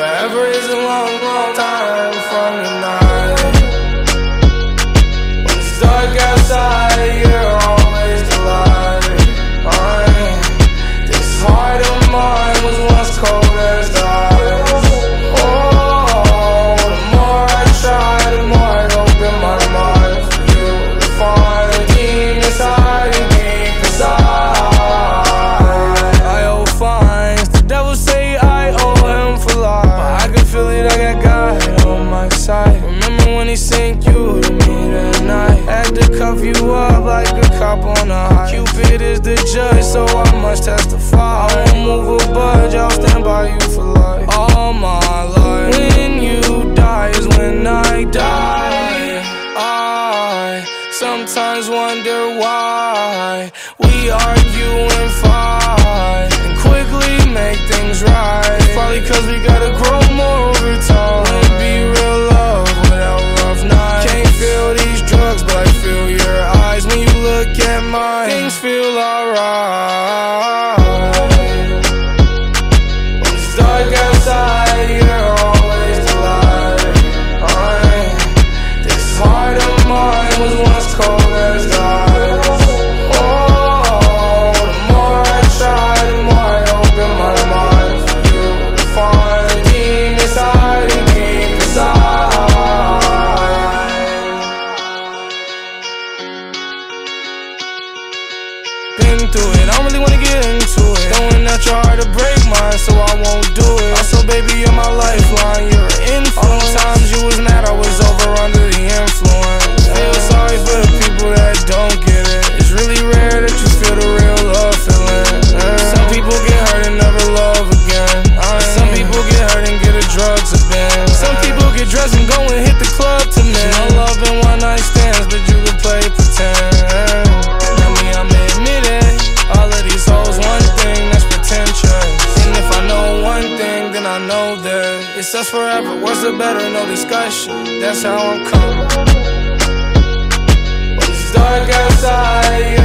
Forever is a long, long time from tonight. When it's dark outside, you're always the light. This heart of mine was once cold as Cuff you up like a cop on a high. Cupid is the judge, so I must testify. I won't move a budge, I'll stand by you for life. All my life. When you die is when I die. I sometimes wonder why we argue and fight mine. Things feel alright. Been through it, I don't really wanna get into it. Throwing at your heart to break mine, so I won't do it. Also, baby, you're my lifeline, you're an influence. All the times you was mad, I was over under the influence. Feel sorry for the people that don't get it. It's really rare that you feel the real love feeling. Some people get hurt and never love again. Some people get hurt and get a drugs a bin. Some people get dressed and go and hit the it's us forever. What's the better? No discussion. That's how I'm coming. It's dark outside,